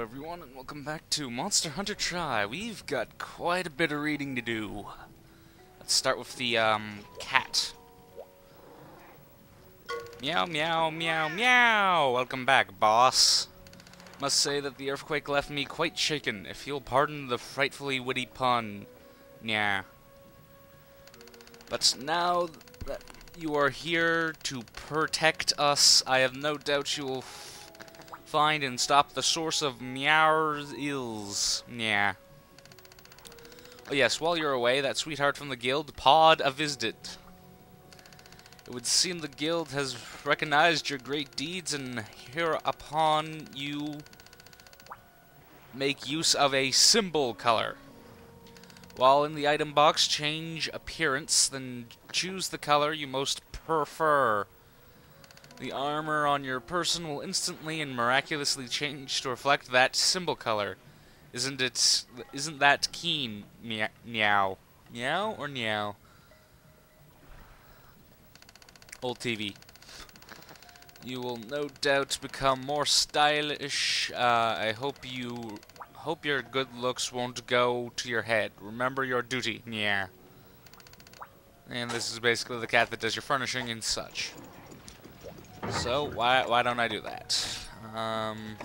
Everyone and welcome back to Monster Hunter Tri. We've got quite a bit of reading to do. Let's start with the um, cat. Meow meow meow meow. Welcome back, boss. Must say that the earthquake left me quite shaken, if you'll pardon the frightfully witty pun. Yeah. But now that you are here to protect us, I have no doubt you will find and stop the source of Meow's ills. Yeah. Oh yes, while you're away, that sweetheart from the guild, Pod, a visited. It would seem the guild has recognized your great deeds and hereupon you make use of a symbol color. While in the item box, change appearance, then choose the color you most prefer. The armor on your person will instantly and miraculously change to reflect that symbol color. Isn't it? Isn't that keen? Meow. Meow, or meow? Old TV. You will no doubt become more stylish. Uh, I hope you hope your good looks won't go to your head. Remember your duty. Yeah. And this is basically the cat that does your furnishing and such. So, why, why don't I do that? Um,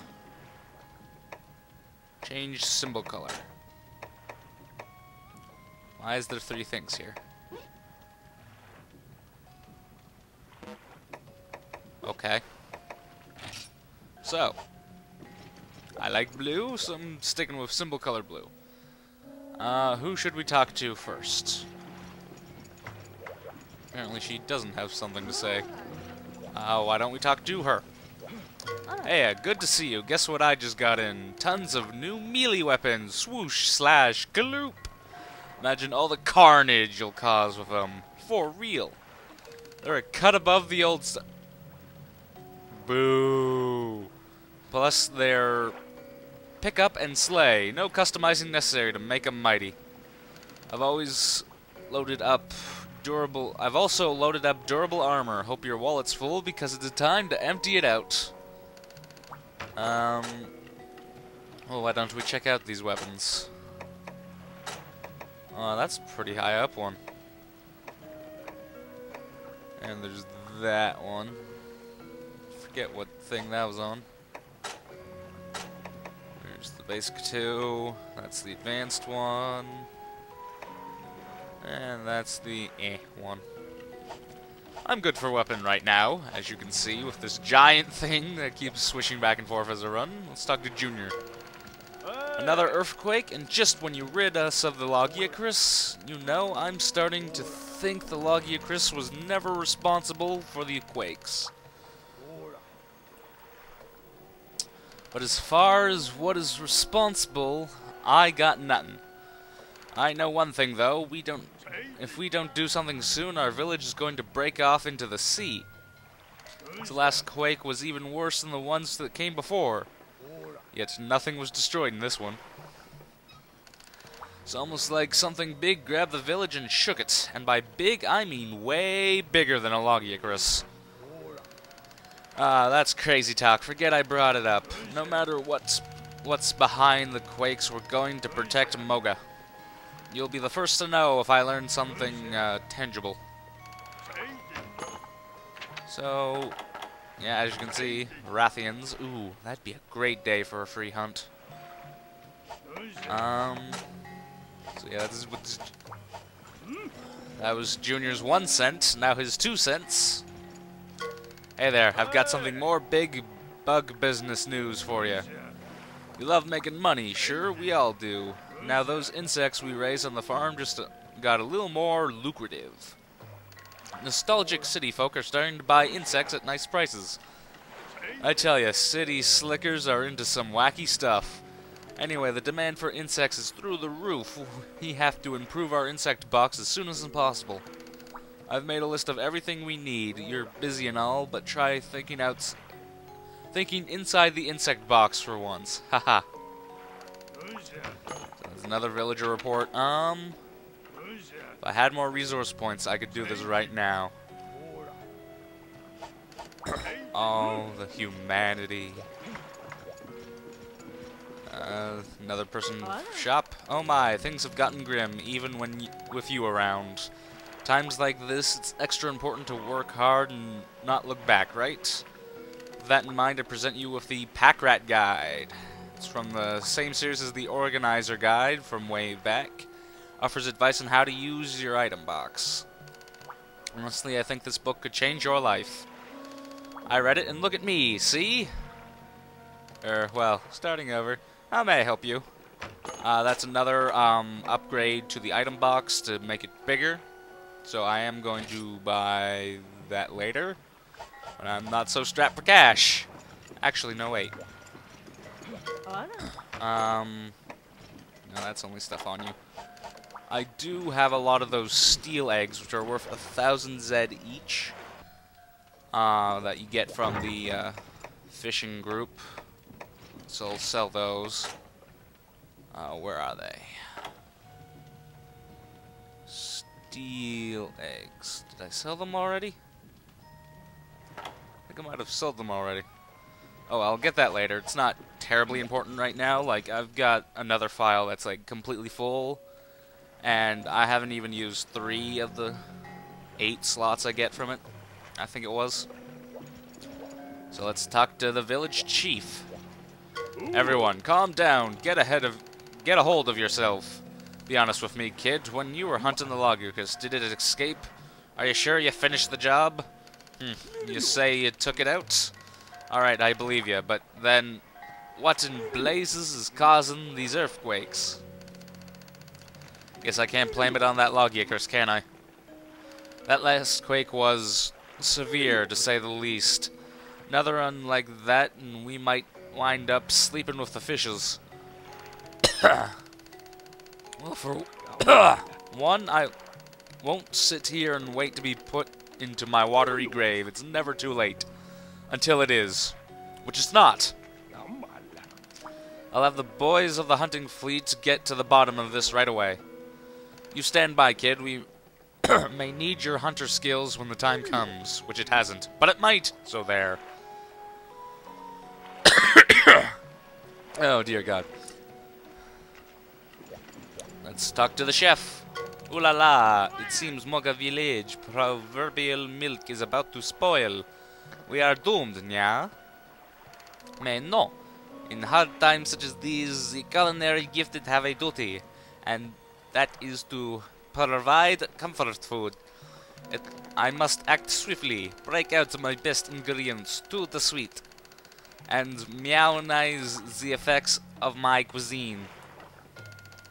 change symbol color. Why is there three things here? Okay. So, I like blue, so I'm sticking with symbol color blue. Uh, who should we talk to first? Apparently she doesn't have something to say. Uh, why don't we talk to her? Hey, uh, good to see you. Guess what I just got in? Tons of new melee weapons. Swoosh slash galoop. Imagine all the carnage you'll cause with them. For real. They're a cut above the old stuff. Boo. Plus, they're pick up and slay. No customizing necessary to make them mighty. I've always loaded up durable. I've also loaded up durable armor. Hope your wallet's full because it's time to empty it out. Um. Well, why don't we check out these weapons? Oh, that's pretty high up one. And there's that one. Forget what thing that was on. There's the basic two. That's the advanced one. And that's the eh one. I'm good for weapon right now, as you can see, with this giant thing that keeps swishing back and forth as I run. Let's talk to Junior. Another earthquake, and just when you rid us of the Lagiacrus, you know, I'm starting to think the Lagiacrus was never responsible for the quakes. But as far as what is responsible, I got nothing. I know one thing though, we don't if we don't do something soon, our village is going to break off into the sea. The last quake was even worse than the ones that came before. Yet nothing was destroyed in this one. It's almost like something big grabbed the village and shook it. And by big, I mean way bigger than a Lagiacrus. Ah, that's crazy talk. Forget I brought it up. No matter what's, what's behind the quakes, we're going to protect Moga. You'll be the first to know if I learn something uh, tangible. So, yeah, as you can see, Rathians. Ooh, that'd be a great day for a free hunt. Um, so yeah, this is that was Junior's one cent. Now his two cents. Hey there, I've got something more big bug business news for you. You love making money, sure, we all do. Now those insects we raise on the farm just uh, got a little more lucrative. Nostalgic city folk are starting to buy insects at nice prices. I tell ya, city slickers are into some wacky stuff. Anyway, the demand for insects is through the roof. We have to improve our insect box as soon as possible. I've made a list of everything we need. You're busy and all, but try thinking out, thinking inside the insect box for once. Haha. Another villager report. Um, if I had more resource points, I could do this right now. oh, the humanity. Uh, another person shop. Oh my, things have gotten grim, even when y with you around. Times like this, it's extra important to work hard and not look back, right? With that in mind, I present you with the Pack Rat Guide. It's from the same series as the Organizer Guide from way back. Offers advice on how to use your item box. Honestly, I think this book could change your life. I read it and look at me, see? Er, well, starting over. How may I help you? Uh, that's another um, upgrade to the item box to make it bigger. So I am going to buy that later. But I'm not so strapped for cash. Actually, no, wait. Um, no, that's only stuff on you. I do have a lot of those steel eggs, which are worth a thousand Zed each. Uh, that you get from the uh, fishing group. So I'll sell those. Uh, where are they? Steel eggs. Did I sell them already? I think I might have sold them already. Oh, I'll get that later. It's not terribly important right now. Like, I've got another file that's, like, completely full. And I haven't even used three of the eight slots I get from it. I think it was. So let's talk to the village chief. Everyone, calm down. Get ahead of... Get a hold of yourself. Be honest with me, kid. When you were hunting the Lagiacrus, did it escape? Are you sure you finished the job? Hmm. You say you took it out? Alright, I believe you, but then what in blazes is causing these earthquakes? Guess I can't blame it on that Lagiacrus, can I? That last quake was severe, to say the least. Another one like that, and we might wind up sleeping with the fishes. well, for one, I won't sit here and wait to be put into my watery grave. It's never too late. Until it is. Which it's not. I'll have the boys of the hunting fleet get to the bottom of this right away. You stand by, kid. We may need your hunter skills when the time comes, which it hasn't. But it might, so there. oh, dear God. Let's talk to the chef. Ooh la la, it seems Moga village proverbial milk is about to spoil. We are doomed, nya? Mais no. In hard times such as these, the culinary gifted have a duty, and that is to provide comfort food. It, I must act swiftly, break out my best ingredients to the sweet, and meownize the effects of my cuisine.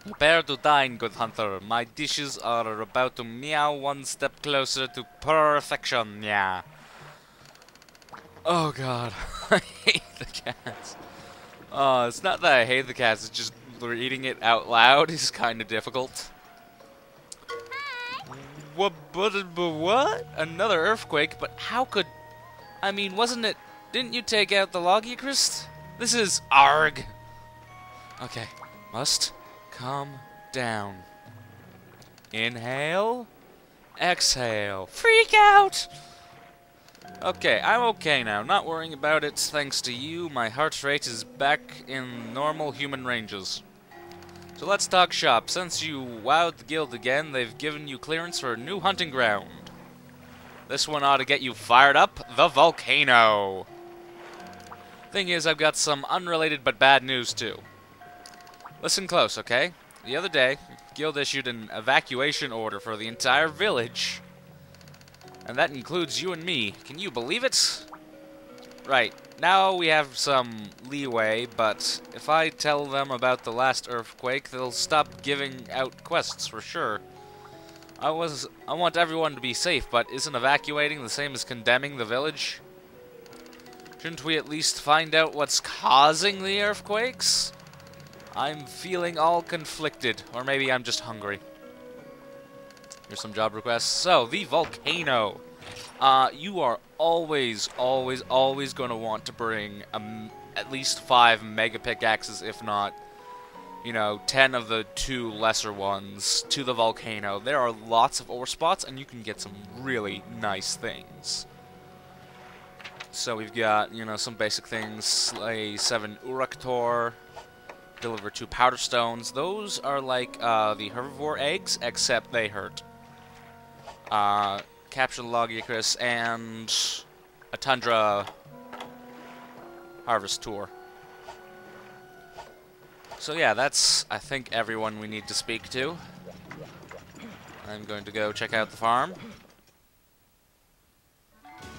Prepare to dine, good hunter. My dishes are about to meow one step closer to perfection, yeah. Oh god, I hate the cats. Oh, it's not that I hate the cats, it's just reading it out loud is kind of difficult. What, but, what? Another earthquake, but how could... I mean, wasn't it... Didn't you take out the Lagiacrus? This is ARG. Okay, must calm down. Inhale. Exhale. Freak out! Okay, I'm okay now. Not worrying about it. Thanks to you, my heart rate is back in normal human ranges. So let's talk shop. Since you wowed the guild again, they've given you clearance for a new hunting ground. This one ought to get you fired up. The volcano. Thing is, I've got some unrelated but bad news too. Listen close, okay? The other day, guild issued an evacuation order for the entire village. And that includes you and me. Can you believe it? Right, now we have some leeway, but if I tell them about the last earthquake, they'll stop giving out quests for sure. I was I want everyone to be safe, but isn't evacuating the same as condemning the village? Shouldn't we at least find out what's causing the earthquakes? I'm feeling all conflicted, or maybe I'm just hungry. Here's some job requests. So, the volcano. Uh, you are always, always, always going to want to bring um, at least five mega pickaxes, if not, you know, ten of the two lesser ones to the volcano. There are lots of ore spots, and you can get some really nice things. So we've got, you know, some basic things, Slay 7 Uroktor, deliver two powder stones. Those are like uh, the herbivore eggs, except they hurt. Uh, capture the Lagiacrus and a tundra harvest tour. So yeah, that's, I think, everyone we need to speak to. I'm going to go check out the farm.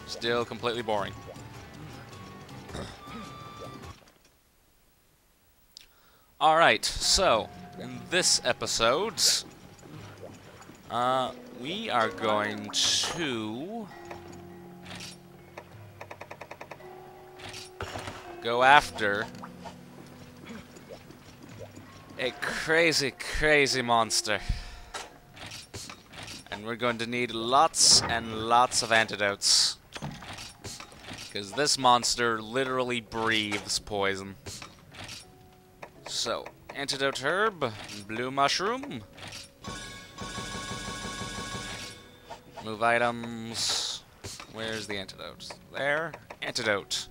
Still completely boring. Alright, so, in this episode, uh, we are going to go after a crazy, crazy monster. And we're going to need lots and lots of antidotes. Because this monster literally breathes poison. So, antidote herb, blue mushroom. Move items. Where's the antidote? There. Antidote.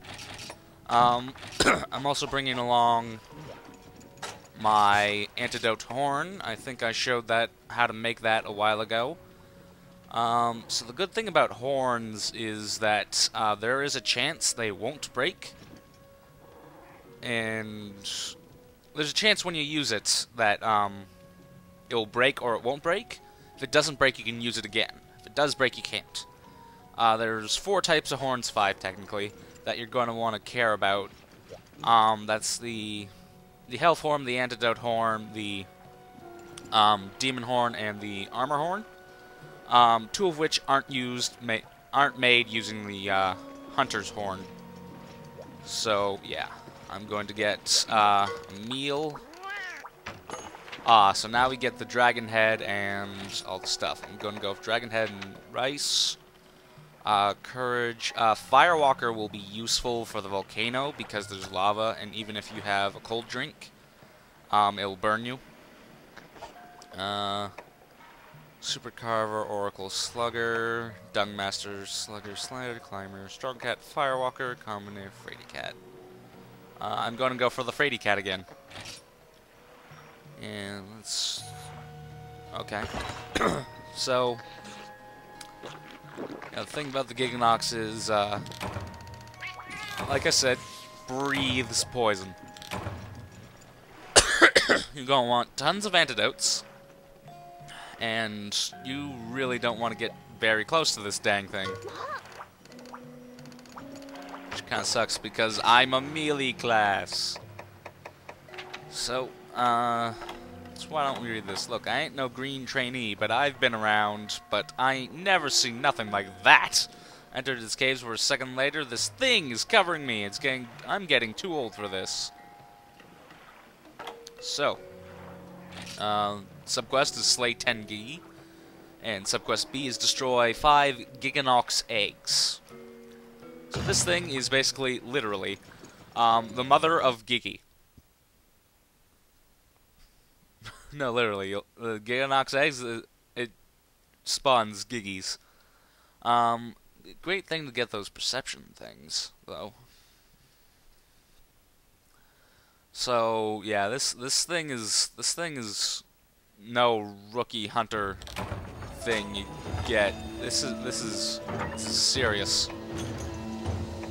Um, I'm also bringing along my antidote horn. I think I showed that how to make that a while ago. Um, so the good thing about horns is that uh, there is a chance they won't break. And there's a chance when you use it that um, it will break or it won't break. If it doesn't break, you can use it again. If it does break, you can't. Uh, there's four types of horns, five technically, that you're going to want to care about. Um, that's the the health horn, the antidote horn, the um, demon horn, and the armor horn. Um, two of which aren't used, ma aren't made using the uh, hunter's horn. So yeah. I'm going to get uh, a meal. Ah, so now we get the dragon head and all the stuff. I'm going to go with dragon head and rice. Uh, courage. Uh, Firewalker will be useful for the volcano because there's lava, and even if you have a cold drink, um, it will burn you. Uh, Super Carver, Oracle Slugger, Dungmaster, Slugger, Slider, Climber, Strong Cat, Firewalker, Commoner, Fraidy Cat. Uh, I'm going to go for the Fraidy Cat again. And let's... Okay. so... The thing about the Gigginox is, uh, like I said, breathes poison. You're going to want tons of antidotes, and you really don't want to get very close to this dang thing Which kind of sucks because I'm a melee class. So, uh, so why don't we read this? Look, I ain't no green trainee, but I've been around, but I ain't never seen nothing like that. Entered its caves for a second later, this thing is covering me. It's getting, I'm getting too old for this. So, uh, subquest is slay 10 Giggi, and subquest B is destroy 5 Gigginox eggs. So this thing is basically, literally, um, the mother of Giggi. No, literally, the Gigginox eggs, uh, it spawns Giggis. Um, great thing to get those perception things, though. So yeah, this this thing is this thing is no rookie hunter thing you get. This is this is this is serious.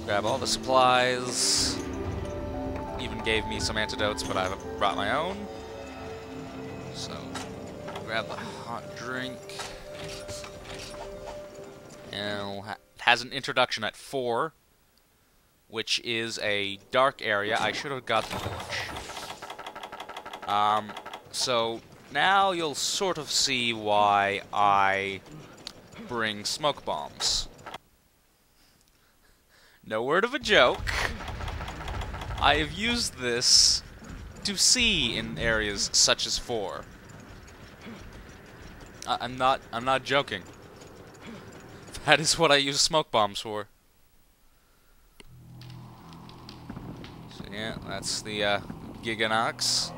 Grab all the supplies. Even gave me some antidotes, but I brought my own. So, grab a hot drink. And it has an introduction at 4, which is a dark area. I should have got the torch. Um, so, now you'll sort of see why I bring smoke bombs. No word of a joke. I have used this to see in areas such as 4. I I'm not I'm not joking. That is what I use smoke bombs for. So yeah, that's the uh, Gigginox.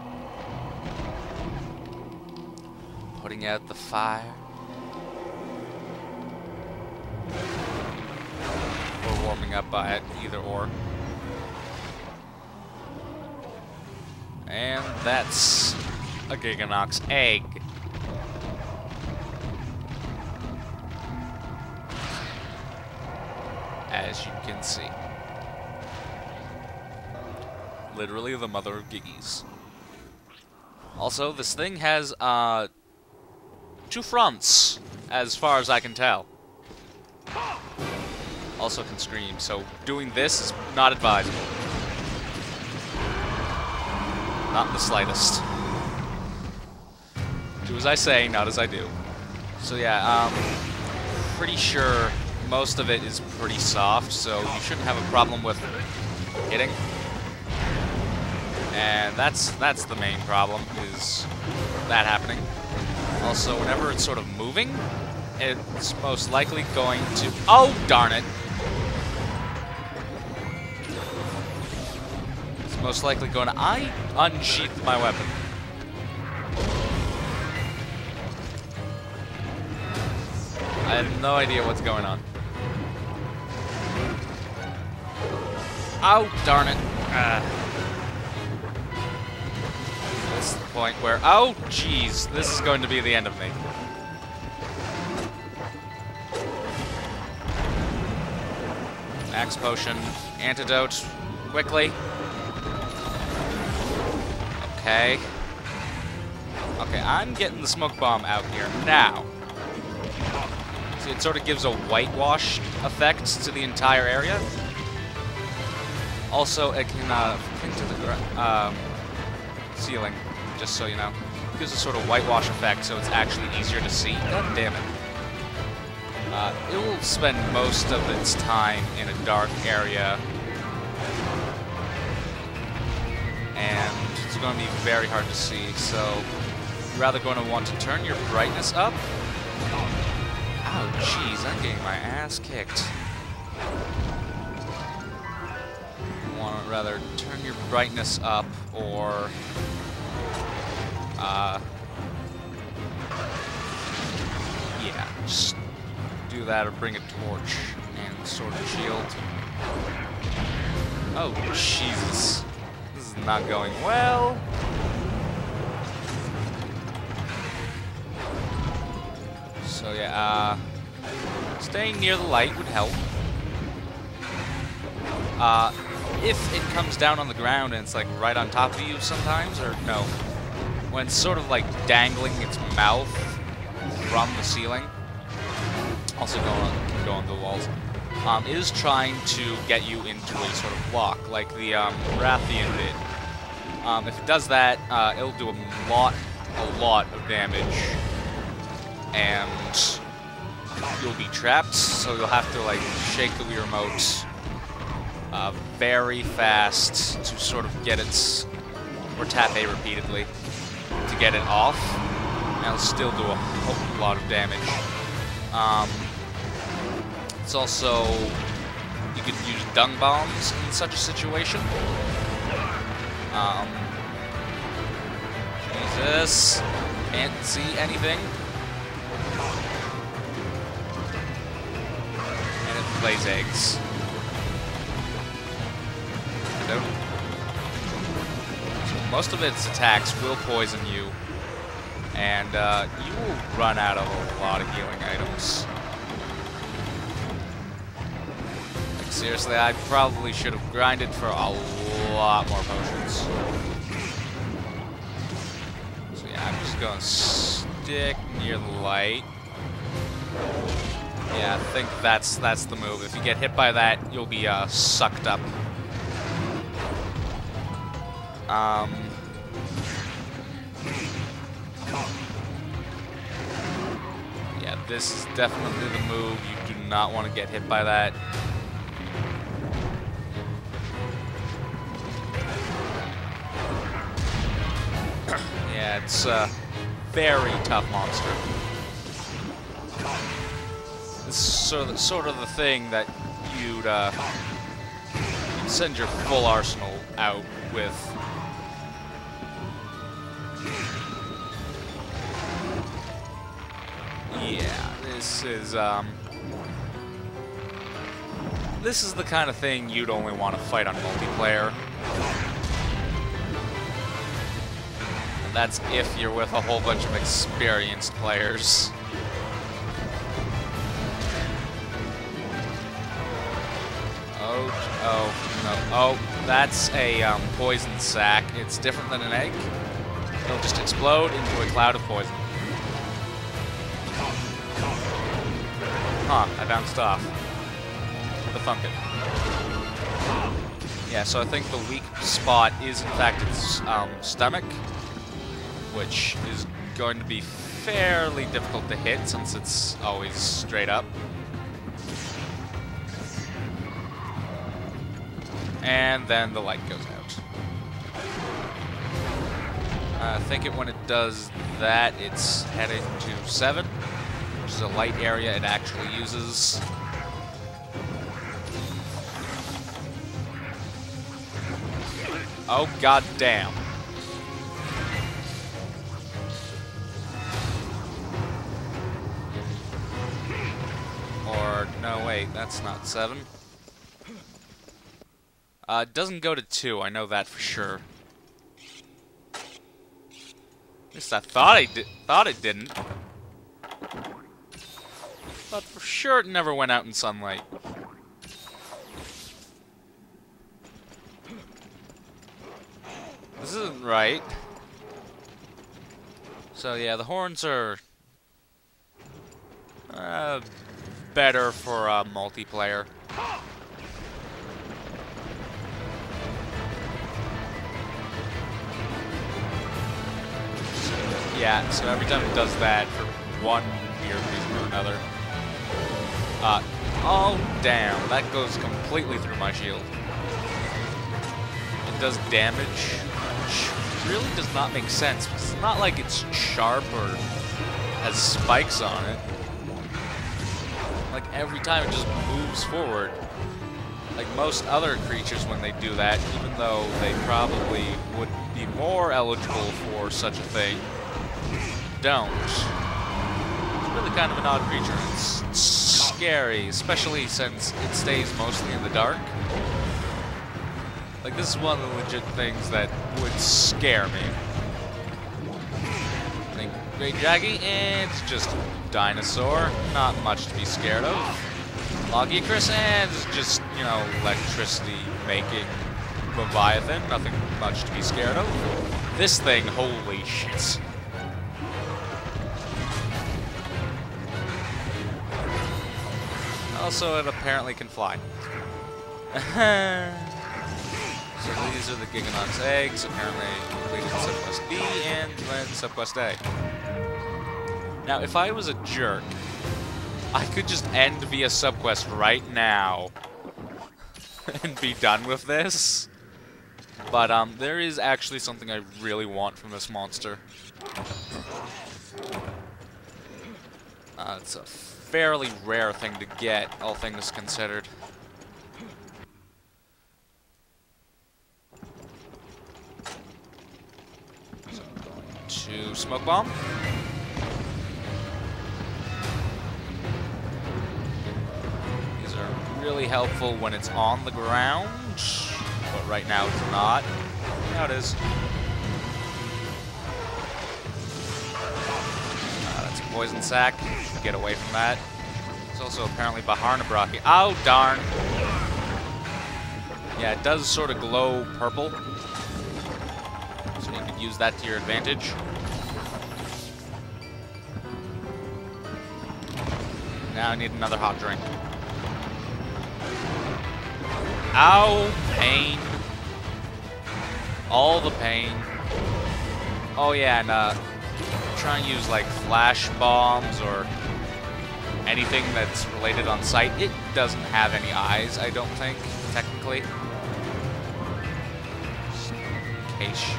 Putting out the fire. warming up by it, either or. And that's a Gigginox egg. As you can see. Literally the mother of Giggies. Also, this thing has, uh, two fronts, as far as I can tell. Also can scream, so doing this is not advisable. Not in the slightest. Do as I say, not as I do. So yeah, um, pretty sure most of it is pretty soft, so you shouldn't have a problem with hitting. And that's that's the main problem, is that happening. Also, whenever it's sort of moving, it's most likely going to... Oh, darn it! Most likely going to... I unsheathed my weapon. I have no idea what's going on. Oh, darn it. Ah. This is the point where... Oh, jeez. This is going to be the end of me. Max potion. Antidote. Quickly. Okay. Okay, I'm getting the smoke bomb out here now. See, it sort of gives a whitewash effect to the entire area. Also, it can uh, into the um, ceiling, just so you know. It gives a sort of whitewash effect, so it's actually easier to see. God damn it. Uh, it will spend most of its time in a dark area. Going to be very hard to see, so you're rather going to want to turn your brightness up. Oh, jeez, I'm getting my ass kicked. You want to rather turn your brightness up or uh, yeah, just do that or bring a torch and sword and shield. Oh, Jesus. Not going well. So yeah, uh, staying near the light would help. Uh, if it comes down on the ground and it's like right on top of you sometimes, or no, when it's sort of like dangling its mouth from the ceiling, also going on, go on the walls, um, is trying to get you into a sort of block, like the um, Rathian did. Um, if it does that, uh, it'll do a lot, a lot of damage, and you'll be trapped, so you'll have to like shake the Wii Remote uh, very fast to sort of get its, or tap A repeatedly to get it off. And it'll still do a whole lot of damage. Um, it's also, you could use dung bombs in such a situation. Um, Jesus, can't see anything. And it plays eggs. most of its attacks will poison you, and uh, you will run out of a lot of healing items. Seriously, I probably should have grinded for a lot more potions. So yeah, I'm just gonna stick near the light. Yeah, I think that's that's the move. If you get hit by that, you'll be uh, sucked up. Um, yeah, this is definitely the move. You do not want to get hit by that. Yeah, it's a very tough monster. This is sort of, sort of the thing that you'd uh, send your full arsenal out with Yeah, this is, um... This is the kind of thing you'd only want to fight on multiplayer. That's if you're with a whole bunch of experienced players. Oh, oh, no. Oh, that's a um, poison sac. It's different than an egg. It'll just explode into a cloud of poison. Huh, I bounced off. The Funkin. Yeah, so I think the weak spot is in fact its um, stomach, which is going to be fairly difficult to hit since it's always straight up. And then the light goes out. I think it when it does that, it's heading to 7, which is a light area it actually uses. Oh, god damn. No, wait, that's not 7. Uh, it doesn't go to 2, I know that for sure. At least I thought I thought it didn't. But for sure it never went out in sunlight. This isn't right. So yeah, the horns are uh, better for uh, multiplayer. Yeah, so every time it does that, for one weird reason or another. Uh, oh damn, that goes completely through my shield. It does damage, which really does not make sense. It's not like it's sharp or has spikes on it. Every time it just moves forward. Like most other creatures when they do that, even though they probably would be more eligible for such a thing, don't. It's really kind of an odd creature. It's scary, especially since it stays mostly in the dark. Like, this is one of the legit things that would scare me. Great Jaggi, and it's just dinosaur. Not much to be scared of. Lagiacrus, and just, you know, electricity making Leviathan. Nothing much to be scared of. This thing, holy shit. Also, it apparently can fly. so these are the Gigginox eggs, apparently completed subquest B and then subquest A. Now, if I was a jerk, I could just end via subquest right now and be done with this. But um, there is actually something I really want from this monster. Uh, it's a fairly rare thing to get, all things considered. So I'm going to smoke bomb. Are really helpful when it's on the ground, but right now it's not. Now it is. Uh, that's a poison sac get away from that. It's also apparently Baharnabraki. Oh, darn. Yeah, it does sort of glow purple. So you could use that to your advantage. Now I need another hot drink. Ow! Pain. All the pain. Oh yeah, and uh, try and use like flash bombs or anything that's related on sight. It doesn't have any eyes, I don't think, technically. Just in case you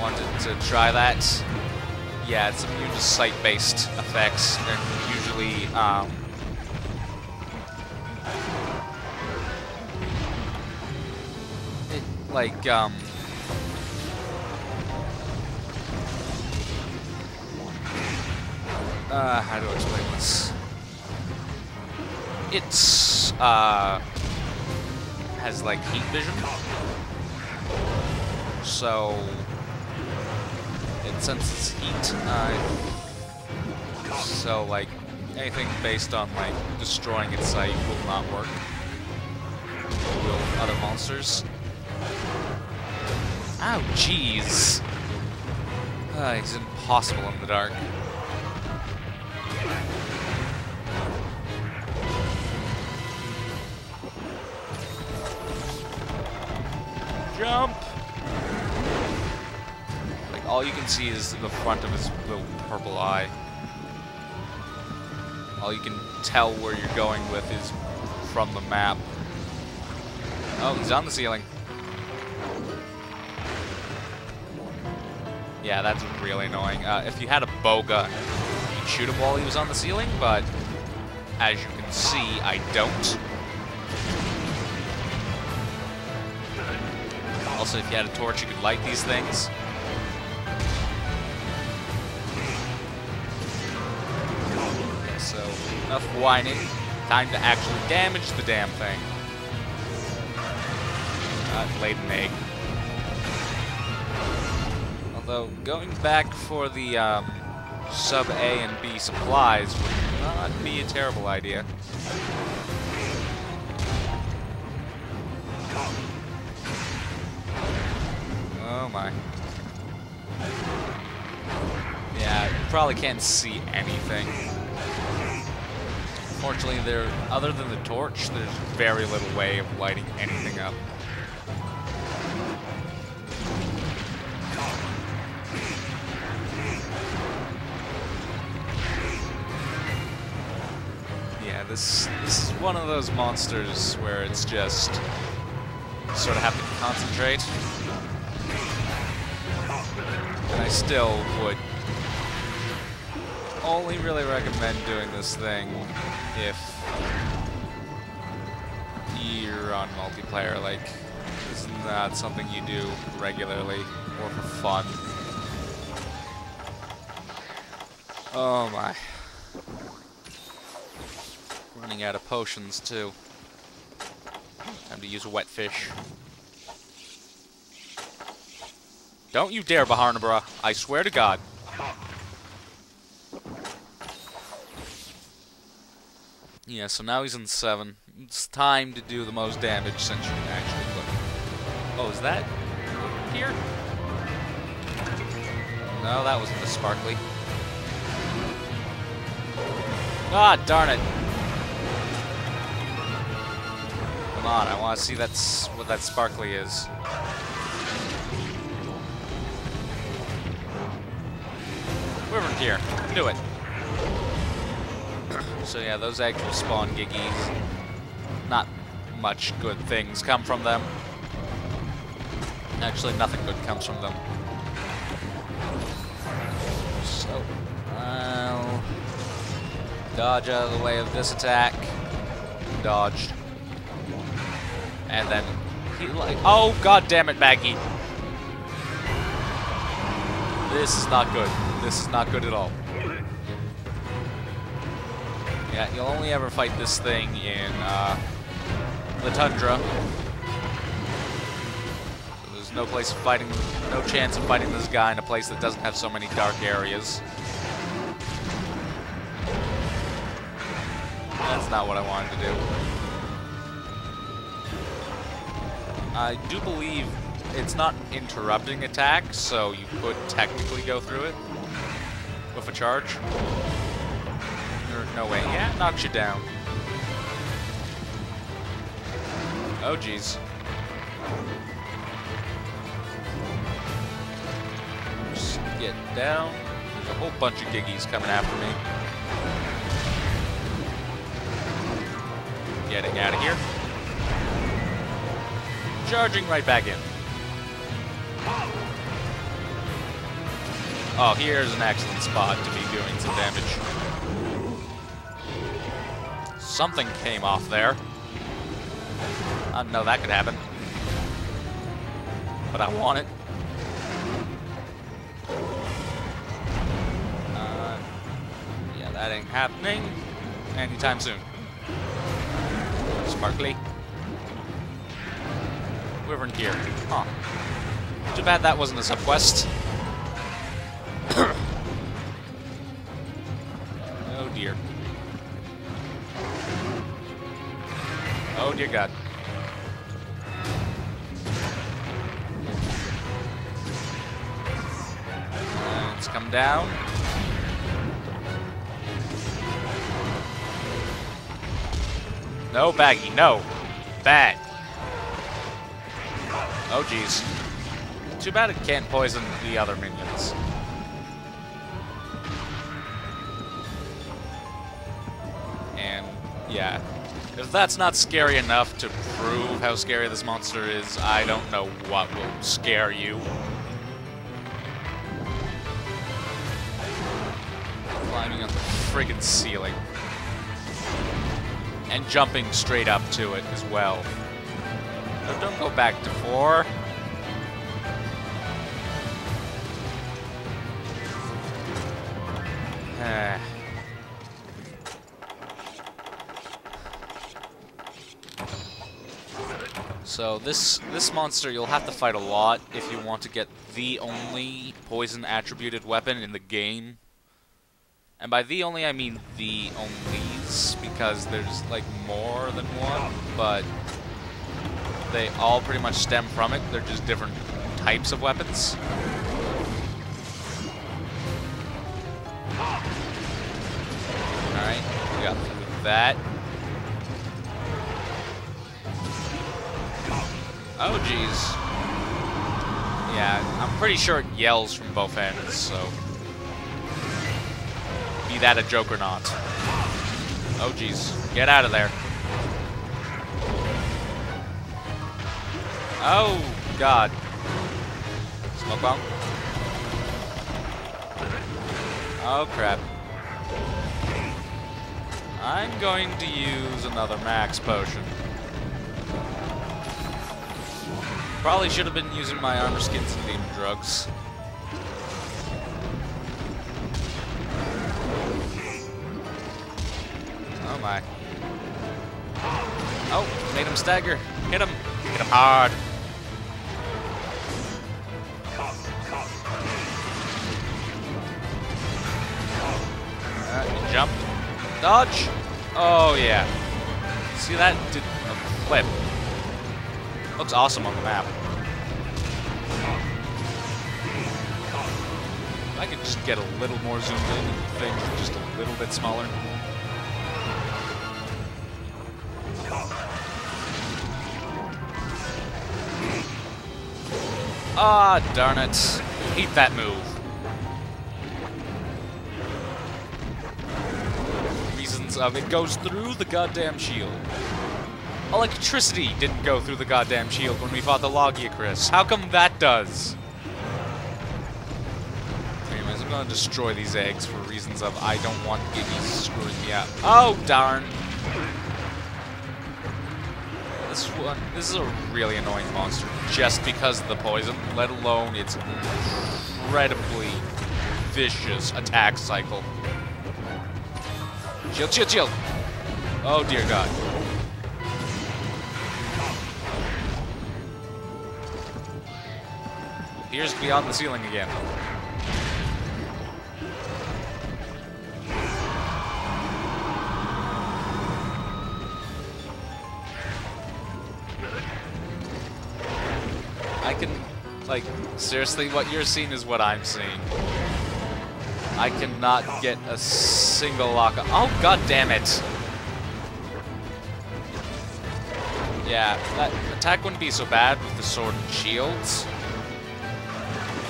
wanted to try that. Yeah, it's immune to site-based effects, and usually, um, like, um, uh, how do I explain this? It's, uh, has like heat vision. So, it senses heat. Uh, so, like, anything based on, like, destroying its site will not work. Will other monsters. Ow, jeez. Uh, he's impossible in the dark. Jump! Like, all you can see is the front of his little purple eye. All you can tell where you're going with is from the map. Oh, he's on the ceiling. Yeah, that's really annoying. Uh, if you had a bow gun, you'd shoot him while he was on the ceiling, but as you can see, I don't. Also, if you had a torch, you could light these things. Okay, so enough whining. Time to actually damage the damn thing. Uh, laid an egg. Although, going back for the um, sub A and B supplies would not be a terrible idea. Oh my. Yeah, you probably can't see anything. Fortunately, there, other than the torch, there's very little way of lighting anything up. One of those monsters where it's just sort of have to concentrate. And I still would only really recommend doing this thing if you're on multiplayer. Like, this is not something you do regularly or for fun. Oh my. Running out of potions too. Time to use a wet fish. Don't you dare, Baharnabra. I swear to God. Yeah, so now he's in 7. It's time to do the most damage since you actually click. Oh, is that here? No, that wasn't the sparkly. Ah, darn it. On, I want to see that's what that sparkly is. Wyvern Tear, do it. so yeah, those actual spawn giggies, not much good things come from them. Actually, nothing good comes from them. So, I'll dodge out of the way of this attack. Dodged. And then he like, oh god damn it, Maggie. This is not good. This is not good at all. Yeah, you'll only ever fight this thing in uh, the tundra. There's no place of fighting, no chance of fighting this guy in a place that doesn't have so many dark areas. That's not what I wanted to do. I do believe it's not interrupting attack, so you could technically go through it with a charge. No way. Yeah, it knocks you down. Oh, jeez. Get down. There's a whole bunch of giggies coming after me. Getting out of here. Charging right back in. Oh, here's an excellent spot to be doing some damage. Something came off there. I didn't know that could happen. But I want it. Uh, yeah, that ain't happening anytime soon. Sparkly. Wyvern Gear. Huh. Too bad that wasn't a subquest. oh dear. Oh dear God. Let's come down. No, Baggy, no. Bad. Oh, jeez. Too bad it can't poison the other minions. And, yeah. If that's not scary enough to prove how scary this monster is, I don't know what will scare you. Climbing up the friggin' ceiling. And jumping straight up to it as well. No, don't go back to four. This this monster you'll have to fight a lot if you want to get the only poison attributed weapon in the game. And by the only I mean the onlys because there's like more than one, but they all pretty much stem from it. They're just different types of weapons. Alright, we got that. Oh, jeez. Yeah, I'm pretty sure it yells from both ends, so... Be that a joke or not. Oh, jeez. Get out of there. Oh, God. Smoke bomb. Oh, crap. I'm going to use another max potion. Probably should have been using my armor skins and demon drugs. Oh my. Oh, made him stagger. Hit him. Hit him hard. Uh, jump. Dodge. Oh, yeah. See that? Did a flip. Looks awesome on the map. I could just get a little more zoomed in and things just a little bit smaller. Ah, darn it. Hate that move. Reasons of it goes through the goddamn shield. Electricity didn't go through the goddamn shield when we fought the Lagiacrus. How come that does? Anyways, I'm gonna destroy these eggs for reasons of I don't want Giggi screwing me up. Oh, darn. This one, this is a really annoying monster just because of the poison, let alone its incredibly vicious attack cycle. Shield, shield, shield! Oh dear god. Appears to be on the ceiling again. I can, like, seriously, what you're seeing is what I'm seeing. I cannot get a single lock. Oh, god damn it! Yeah, that attack wouldn't be so bad with the sword and shields.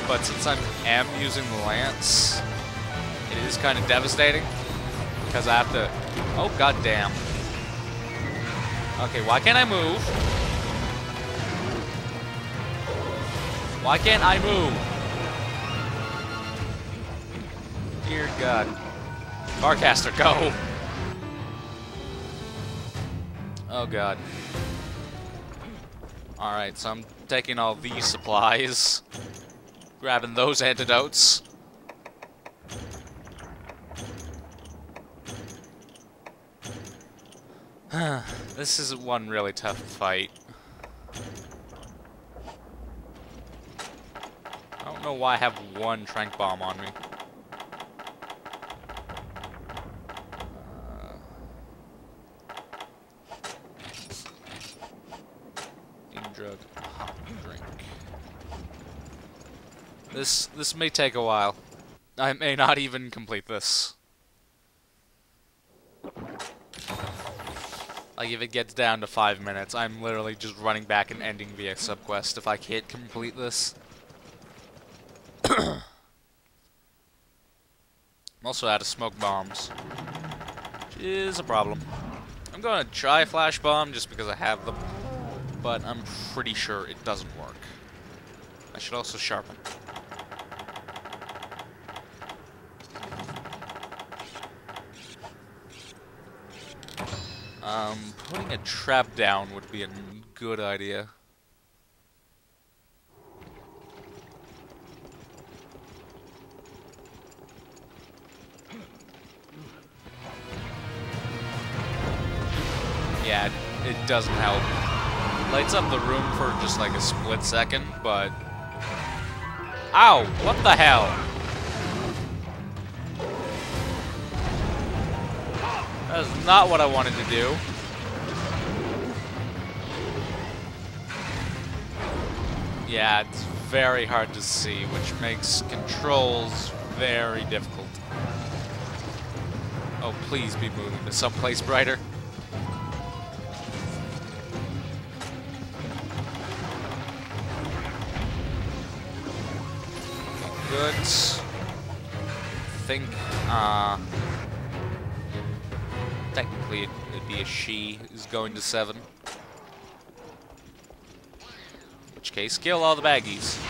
But since I am using the lance, it is kind of devastating. Because I have to... Oh, god damn. Okay, why can't I move? Why can't I move? Dear God. Farcaster, go! Oh God. Alright, so I'm taking all these supplies. Grabbing those antidotes. this is one really tough fight. I don't know why I have one tranq bomb on me. This this may take a while. I may not even complete this. Like, if it gets down to five minutes, I'm literally just running back and ending the subquest if I can't complete this. I'm also out of smoke bombs, which is a problem. I'm going to try flash bomb just because I have them, but I'm pretty sure it doesn't work. I should also sharpen. Um, putting a trap down would be a good idea. Yeah, it, it doesn't help. Lights up the room for just like a split second, but... Ow! What the hell? That is not what I wanted to do. Yeah, it's very hard to see, which makes controls very difficult. Oh, please be moving to someplace brighter. Good. think, uh technically it, would be a she who's going to seven. In which case, kill all the Baggis.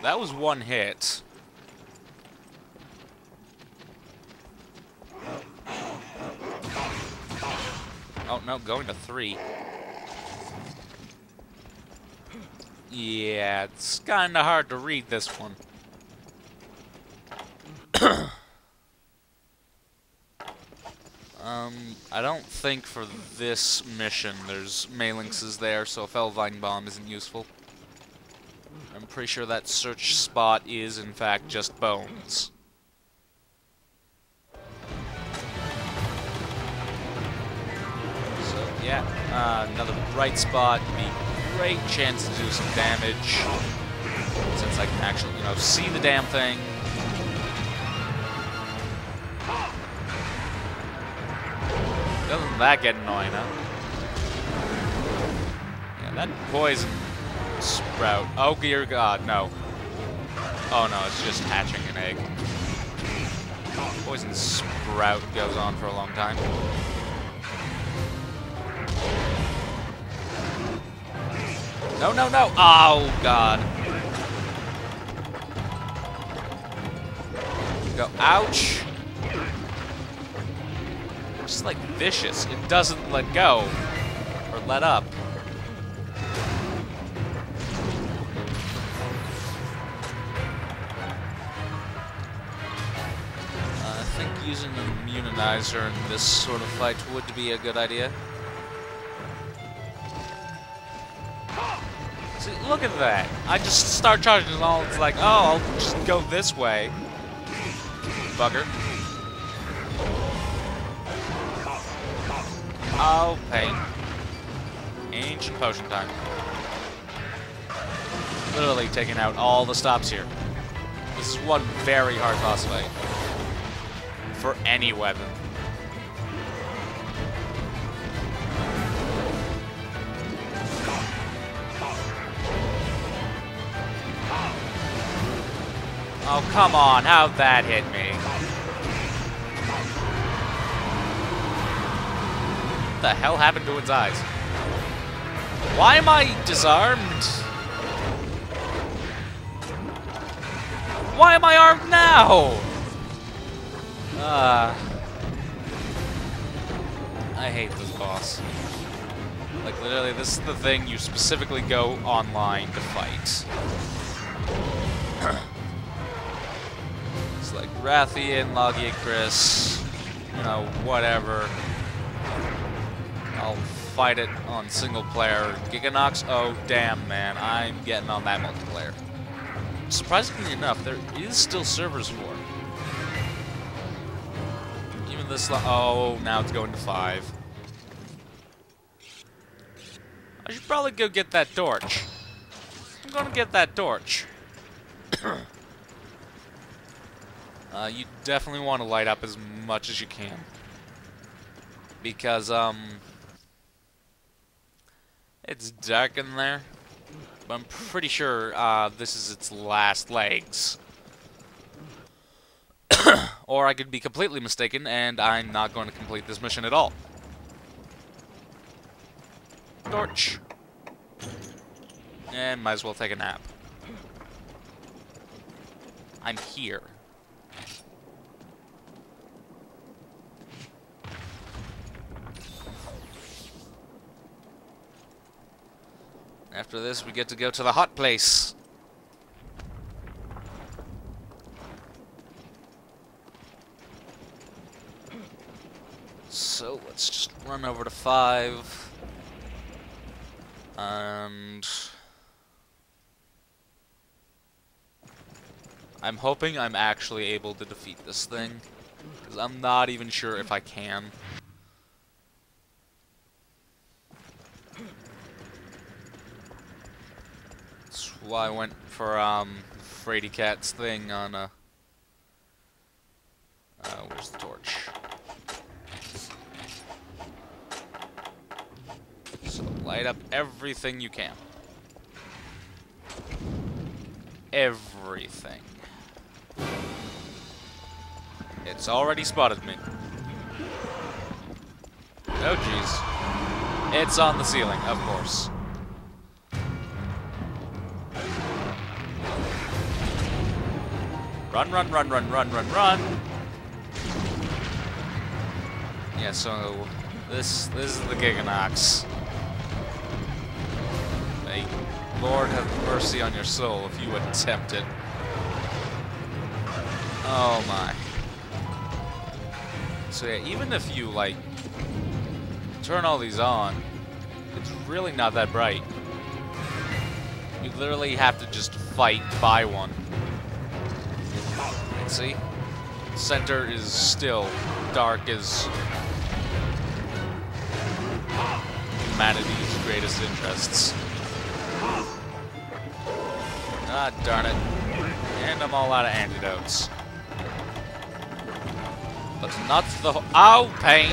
That was one hit. Oh, no, going to three. Yeah, it's kind of hard to read this one. Um, I don't think for this mission there's Melynxes there, so Felvine Bomb isn't useful. I'm pretty sure that search spot is, in fact, just bones. So, yeah, uh, another bright spot, be great chance to do some damage, since I can actually, you know, see the damn thing, that get annoying, huh? Yeah, that poison sprout. Oh, dear God, no. Oh, no, it's just hatching an egg. Poison sprout goes on for a long time. No, no, no! Oh, God. Go, ouch! Just like vicious. It doesn't let go or let up. Uh, I think using an immunizer in this sort of fight would be a good idea. See, look at that. I just start charging and all, it's like, oh, I'll just go this way. Bugger. Oh, pain. Ancient potion time. Literally taking out all the stops here. This is one very hard boss fight. For any weapon. Oh, come on. How'd that hit me? The hell happened to its eyes? Why am I disarmed? Why am I armed now? Ah. Uh, I hate this boss. Like, literally, this is the thing you specifically go online to fight. it's like Rathian, Lagiacrus, you know, whatever. I'll fight it on single player. Gigginox, oh damn man, I'm getting on that multiplayer. Surprisingly enough, there is still servers for it. Even this, oh, now it's going to five. I should probably go get that torch. I'm gonna get that torch. uh, you definitely want to light up as much as you can. Because, um... It's dark in there. But I'm pretty sure uh, this is its last legs. or I could be completely mistaken, and I'm not going to complete this mission at all. Torch. And might as well take a nap. I'm here. After this, we get to go to the hot place. So, let's just run over to 5. And... I'm hoping I'm actually able to defeat this thing. Because I'm not even sure if I can. Why I went for, um, Frady Cat's thing on, uh... Uh, where's the torch? So light up everything you can. Everything. It's already spotted me. Oh, jeez. It's on the ceiling, of course. Run, run, run, run, run, run, run! Yeah, so... This, this is the Gigginox. May Lord have mercy on your soul if you attempt it. Oh my. So yeah, even if you, like, turn all these on, it's really not that bright. You literally have to just fight by one. See? Center is still dark as humanity's greatest interests. Ah, darn it. And I'm all out of antidotes. But not the... Ow! Pain!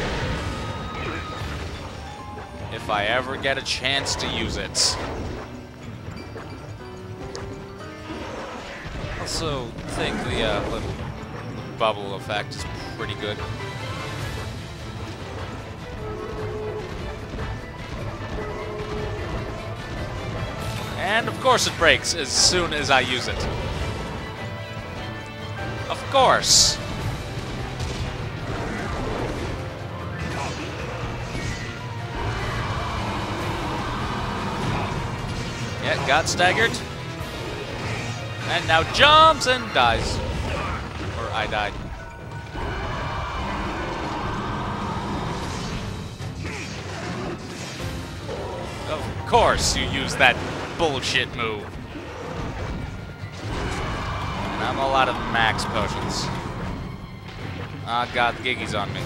If I ever get a chance to use it. Also think the uh, bubble effect is pretty good. And of course it breaks as soon as I use it. Of course. Yeah, got staggered. And now jumps and dies. Or I died. Of course you use that bullshit move. And I'm all out of max potions. Oh god, Giggi's on me.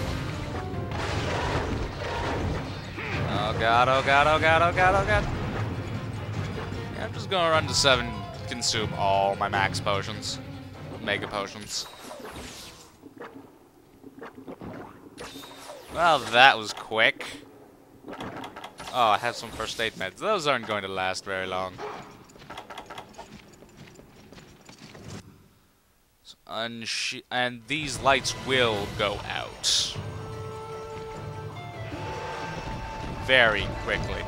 Oh god, oh god, oh god, oh god, oh god. Yeah, I'm just gonna run to 7, consume all my max potions. Mega potions. Well, that was quick. Oh, I have some first aid meds. Those aren't going to last very long. And, and these lights will go out. Very quickly.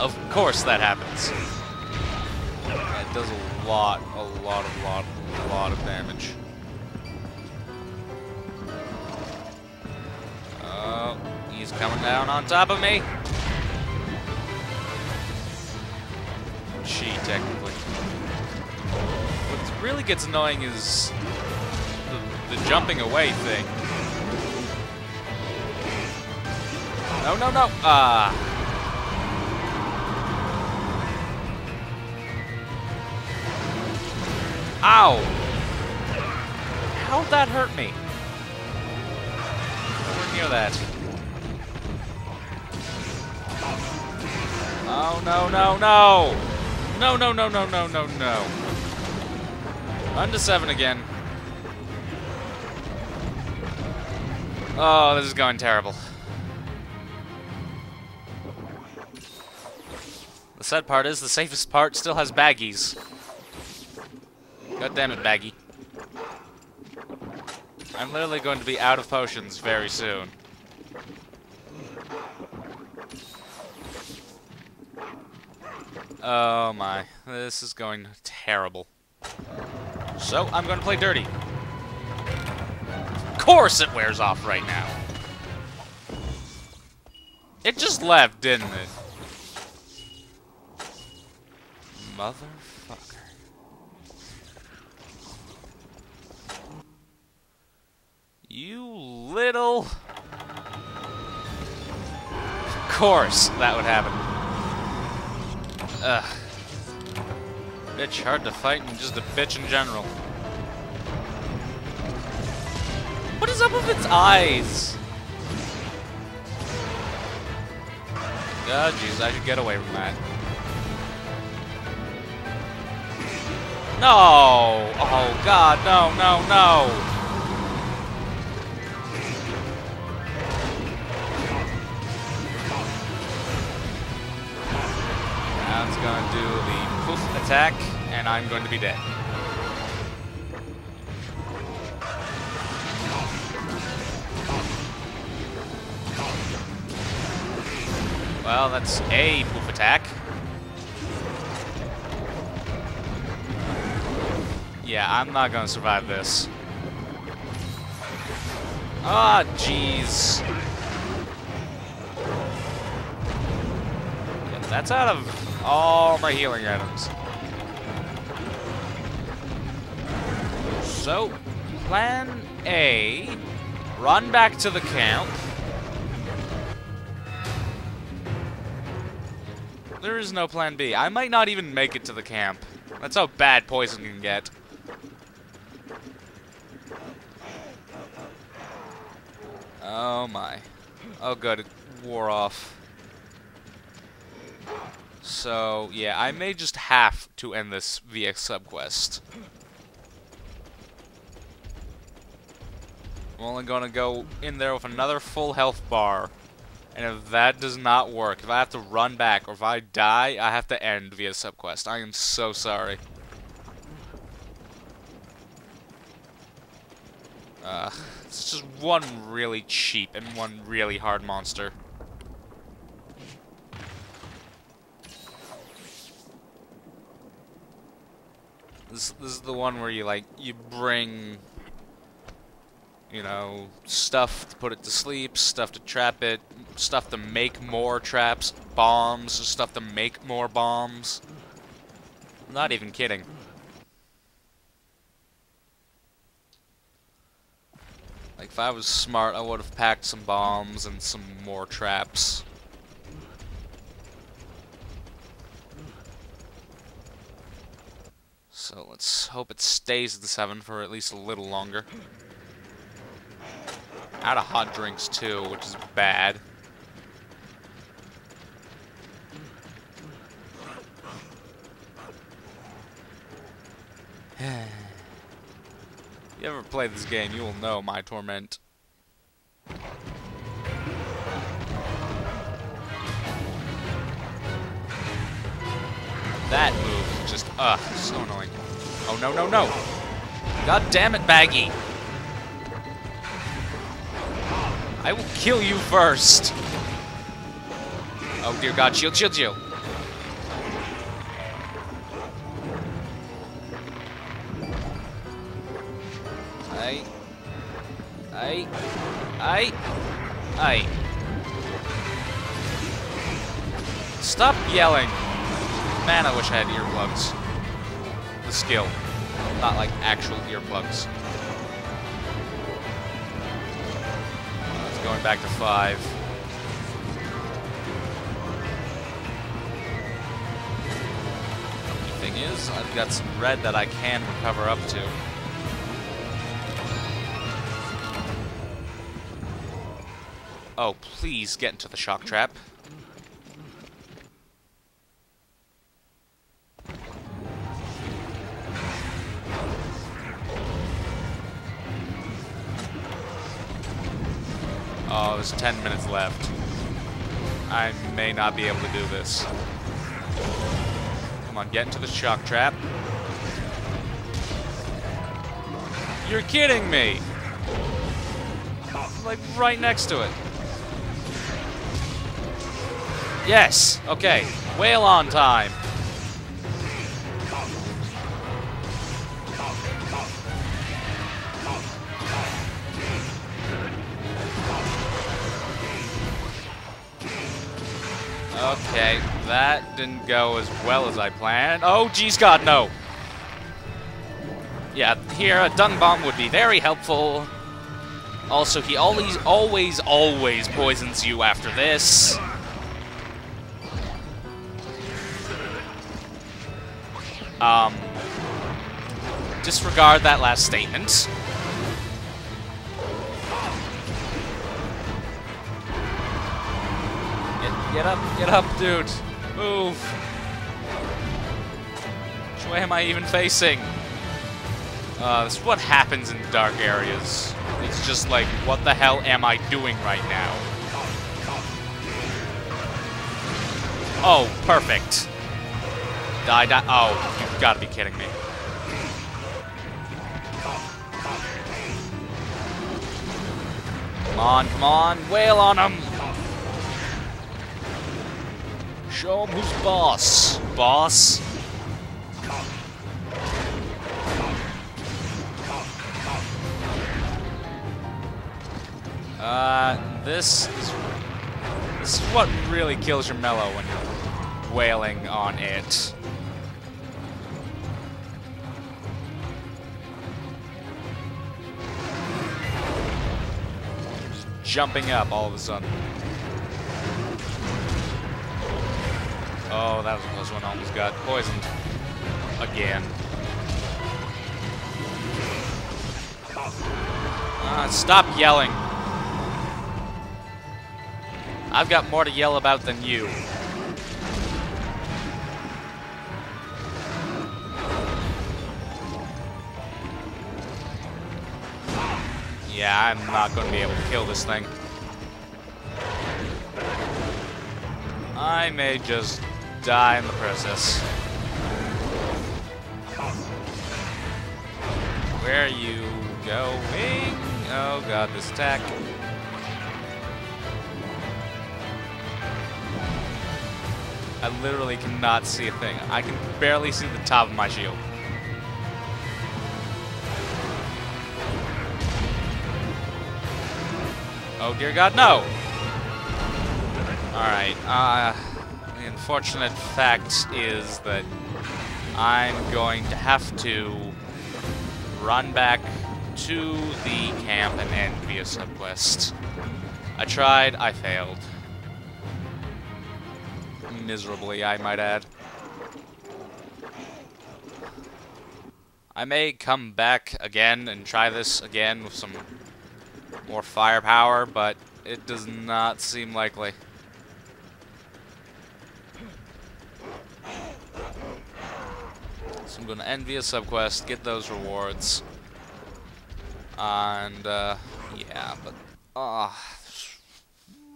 Of course that happens. It does a lot, a lot, a lot, a lot of damage. Oh, he's coming down on top of me. She, technically. What really gets annoying is the, the jumping away thing. No, no, no. Ah. Ow! How'd that hurt me? Nowhere near that. Oh, no, no, no, no! No, no, no, no, no, no, no. To seven again. Oh, this is going terrible. The sad part is the safest part still has Baggis. God damn it, Baggi. I'm literally going to be out of potions very soon. Oh my, this is going terrible. So, I'm going to play dirty. Of course it wears off right now. It just left, didn't it? Motherfucker. You little... Of course that would happen. Ugh. Bitch hard to fight and just a bitch in general. What is up with its eyes? Oh, jeez, I should get away from that. No! Oh, God, no, no, no! It's gonna do the poof attack, and I'm going to be dead. Well, that's a poof attack. Yeah, I'm not gonna survive this. Ah, oh, jeez. That's out of all my healing items. So, plan A, run back to the camp. There is no plan B. I might not even make it to the camp. That's how bad poison can get. Oh my. Oh good, it wore off. So, yeah, I may just have to end this via subquest. I'm only gonna go in there with another full health bar. And if that does not work, if I have to run back, or if I die, I have to end via subquest. I am so sorry. It's just one really cheap and one really hard monster. This, this is the one where you, like, you bring, you know, stuff to put it to sleep, stuff to trap it, stuff to make more traps, bombs, stuff to make more bombs. I'm not even kidding. Like, if I was smart, I would have packed some bombs and some more traps. So let's hope it stays at the 7 for at least a little longer. Out of hot drinks, too, which is bad. you ever play this game, you will know my torment. That move just, ugh, so annoying. Oh, no, no, no! God damn it, Baggi! I will kill you first! Oh, dear God, shield, shield, shield! Aye. Aye. Aye. Stop yelling. Man, I wish I had earplugs. The skill. Not like actual earplugs. It's going back to five. The thing is, I've got some red that I can recover up to. Oh, please get into the shock trap. 10 minutes left. I may not be able to do this. Come on, get into the shock trap. You're kidding me! Like, right next to it. Yes! Okay. Whale on time. Okay, that didn't go as well as I planned. Oh, geez, God, no. Yeah, here a dung bomb would be very helpful. Also, he always, always, always poisons you after this. Um, disregard that last statement. Get, up, get up, dude. Move. Which way am I even facing? Uh, this is what happens in dark areas. It's just like, what the hell am I doing right now? Oh, perfect. Die, die. Oh, you've got to be kidding me. Come on, come on. Wail on him. Show him who's boss. Boss. Uh, this is this is what really kills your mellow when you're wailing on it. Just jumping up all of a sudden. Oh, that was a close one. Almost got poisoned. Again. Uh, stop yelling. I've got more to yell about than you. Yeah, I'm not going to be able to kill this thing. I may just die in the process. Where are you going? Oh god, this attack. I literally cannot see a thing. I can barely see the top of my shield. Oh dear god, no! Alright, uh, unfortunate fact is that I'm going to have to run back to the camp and end via subquest. I tried, I failed miserably, I might add. I may come back again and try this again with some more firepower, but it does not seem likely. So I'm going to end via subquest, get those rewards. And, uh, yeah, but, ah, uh,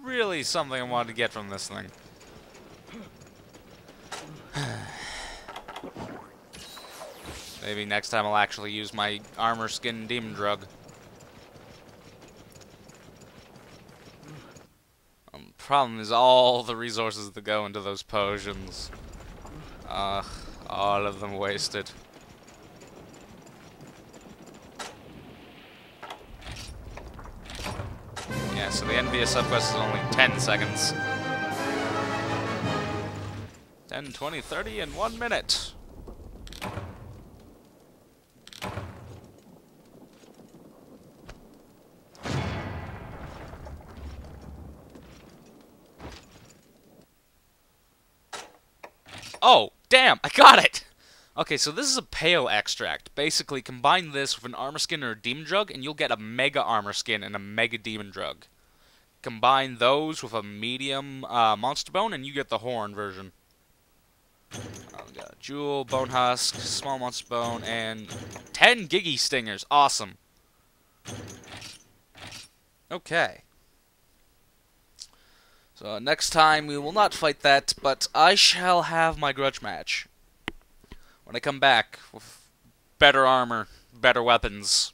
really something I wanted to get from this thing. Maybe next time I'll actually use my armor skin demon drug. Um, problem is all the resources that go into those potions. Ugh, all of them wasted. Yeah, so the NVS subquest is only 10 seconds. 10, 20, 30 in one minute. Oh, damn, I got it! Okay, so this is a Pale extract. Basically, combine this with an armor skin or a demon drug, and you'll get a mega armor skin and a mega demon drug. Combine those with a medium uh, monster bone, and you get the horn version. Got Jewel, Bone Husk, Small Monster Bone, and 10 Giggi Stingers. Awesome. Okay. So next time we will not fight that, but I shall have my grudge match. When I come back with better armor, better weapons,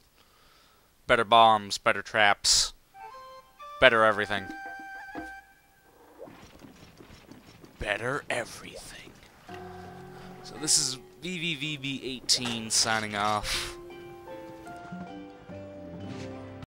better bombs, better traps, better everything. Better everything. So this is VVVB18 signing off.